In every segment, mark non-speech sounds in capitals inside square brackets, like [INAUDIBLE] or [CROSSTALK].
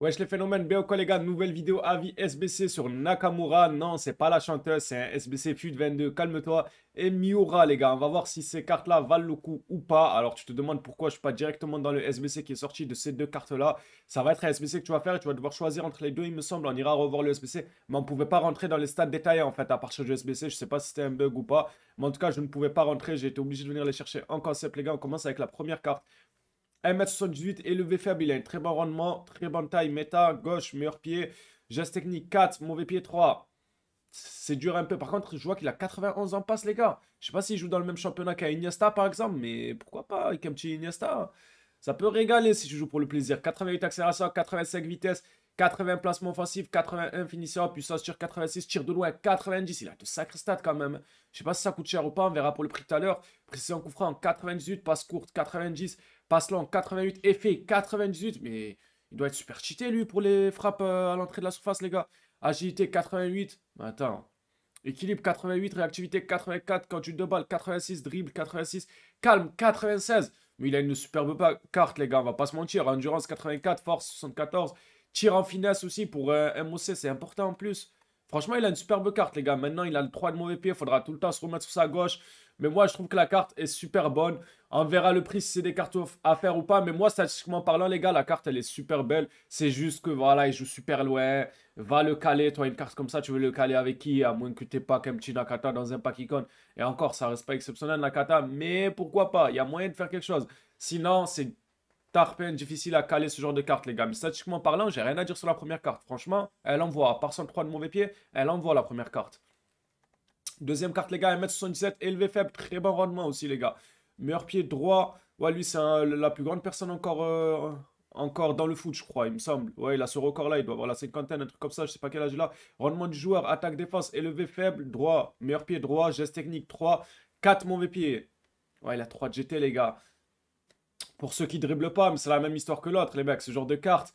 Wesh les phénomènes, bien gars, nouvelle vidéo avis SBC sur Nakamura. Non, c'est pas la chanteuse, c'est un SBC FUT 22, calme-toi. Et Miura les gars, on va voir si ces cartes-là valent le coup ou pas. Alors tu te demandes pourquoi je suis pas directement dans le SBC qui est sorti de ces deux cartes-là. Ça va être un SBC que tu vas faire et tu vas devoir choisir entre les deux il me semble. On ira revoir le SBC, mais on pouvait pas rentrer dans les stats détaillés en fait à partir du SBC. Je sais pas si c'était un bug ou pas, mais en tout cas je ne pouvais pas rentrer. J'ai été obligé de venir les chercher en concept les gars. On commence avec la première carte. 1m78, élevé faible, il a un très bon rendement, très bonne taille, méta, gauche, meilleur pied, geste technique 4, mauvais pied 3. C'est dur un peu. Par contre, je vois qu'il a 91 en passe, les gars. Je sais pas s'il joue dans le même championnat qu'un Iniesta, par exemple, mais pourquoi pas avec un petit Iniesta? Ça peut régaler si tu joues pour le plaisir. 88 accélération, 85 vitesse, 80 placement offensif, 81 finition, puissance tir 86, tir de loin 90. Il a de sacrés stats quand même. Je sais pas si ça coûte cher ou pas, on verra pour le prix tout à l'heure. Précision coup franc 98, passe courte 90, Passe long 88, effet 98. Mais il doit être super cheaté lui pour les frappes euh, à l'entrée de la surface, les gars. Agilité 88. Attends. Équilibre 88, réactivité 84, conduite de balle 86, dribble 86, calme 96. Mais il a une superbe carte, les gars, on va pas se mentir. Endurance 84, force 74, tir en finesse aussi pour un euh, MOC, c'est important en plus. Franchement, il a une superbe carte, les gars. Maintenant, il a le 3 de mauvais pied. Faudra tout le temps se remettre sur sa gauche. Mais moi, je trouve que la carte est super bonne. On verra le prix si c'est des cartes à faire ou pas. Mais moi, statistiquement parlant, les gars, la carte, elle est super belle. C'est juste que, voilà, il joue super loin. Va le caler. Toi, une carte comme ça, tu veux le caler avec qui? À moins que tu pas qu'un petit Nakata dans un pack icône. Et encore, ça reste pas exceptionnel, Nakata. Mais pourquoi pas? Il y a moyen de faire quelque chose. Sinon, c'est tarpin, difficile à caler ce genre de carte, les gars. Mais statistiquement parlant, j'ai rien à dire sur la première carte. Franchement, elle envoie. À part son 3 de mauvais pied, elle envoie la première carte. Deuxième carte, les gars, 1m77, élevé faible, très bon rendement aussi, les gars. Meilleur pied droit. Ouais, lui, c'est la plus grande personne encore, euh, encore dans le foot, je crois, il me semble. Ouais, il a ce record-là, il doit avoir la cinquantaine, un truc comme ça, je sais pas quel âge il a. Rendement du joueur, attaque, défense, élevé faible, droit, meilleur pied droit, geste technique 3, 4 mauvais pieds. Ouais, il a 3 de GT, les gars. Pour ceux qui dribblent pas, mais c'est la même histoire que l'autre, les mecs, ce genre de carte.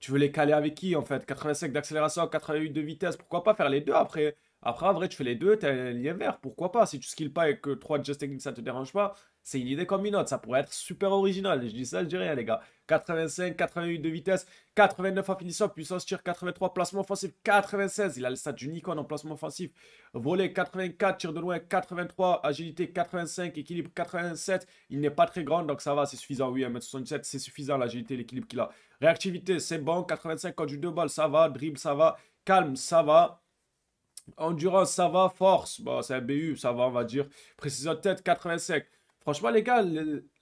Tu veux les caler avec qui, en fait? 85 d'accélération, 88 de vitesse, pourquoi pas faire les deux après? Après, en vrai, tu fais les deux, tu as un lien vert. Pourquoi pas? Si tu skills pas et que 3 de Just Technique, ça te dérange pas, c'est une idée comme une autre. Ça pourrait être super original. Je dis ça, je dis rien, les gars. 85, 88 de vitesse, 89 en finition, puissance tir 83, placement offensif 96. Il a le stat du Nikon en placement offensif. Volet 84, tir de loin 83, agilité 85, équilibre 87. Il n'est pas très grand, donc ça va, c'est suffisant. Oui, 1m77, c'est suffisant l'agilité, l'équilibre qu'il a. Réactivité, c'est bon. 85 quand du deux balles, ça va. Dribble, ça va. Calme, ça va. Endurance, ça va. Force, bah, c'est un BU, ça va, on va dire. Précision de tête, 85. Franchement, les gars,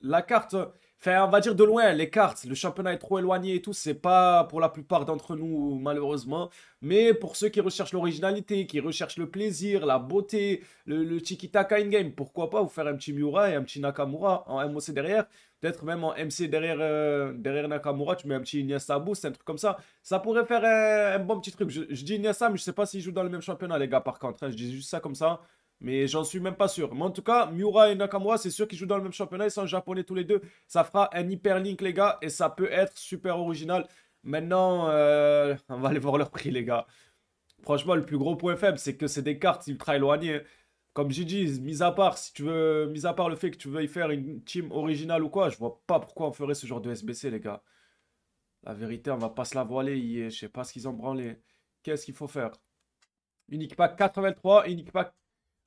la carte, enfin, on va dire de loin, les cartes, le championnat est trop éloigné et tout, c'est pas pour la plupart d'entre nous, malheureusement. Mais pour ceux qui recherchent l'originalité, qui recherchent le plaisir, la beauté, le, le tiki-taka in-game, pourquoi pas vous faire un petit Miura et un petit Nakamura en MOC derrière Peut-être même en MC derrière, euh, derrière Nakamura, tu mets un petit Iniesta boost, un truc comme ça. Ça pourrait faire un, bon petit truc. Je, dis Iniesta, mais je sais pas s'il joue dans le même championnat, les gars, par contre. Hein. Je dis juste ça comme ça. Mais j'en suis même pas sûr. Mais en tout cas, Miura et Nakamura, c'est sûr qu'ils jouent dans le même championnat. Ils sont japonais tous les deux. Ça fera un hyperlink, les gars. Et ça peut être super original. Maintenant, euh, [LAUGHS] on va aller voir leur prix, les gars. Franchement, le plus gros point faible, c'est que c'est des cartes ultra éloignées. Comme j'ai dit, mis à part, si tu veux, mis à part le fait que tu veux y faire une team originale ou quoi, je vois pas pourquoi on ferait ce genre de SBC, les gars. La vérité, on va pas se la voiler. Je sais pas ce qu'ils ont branlé. Qu'est-ce qu'il faut faire? Unique pack 83, unique pack.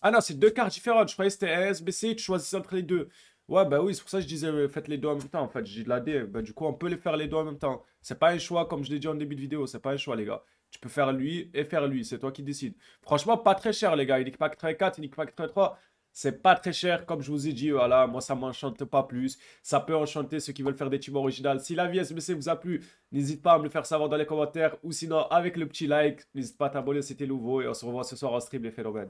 Ah non, c'est deux cartes différentes. Je croyais que c'était SBC, tu choisis entre les deux. Ouais, bah oui, c'est pour ça que je disais euh, faites les deux en même temps. En fait, j'ai de la D. Bah, du coup, on peut les faire les deux en même temps. C'est pas un choix, comme je l'ai dit en début de vidéo. C'est pas un choix, les gars. Tu peux faire lui et faire lui. C'est toi qui décides. Franchement, pas très cher, les gars. Unique pack 34, unique pack 33. C'est pas très cher, comme je vous ai dit, voilà, moi ça m'enchante pas plus. Ça peut enchanter ceux qui veulent faire des teams originales. Si la vie SBC vous a plu, n'hésite pas à me le faire savoir dans les commentaires ou sinon avec le petit like. N'hésite pas à t'abonner, c'était nouveau et on se revoit ce soir en stream les phénomènes.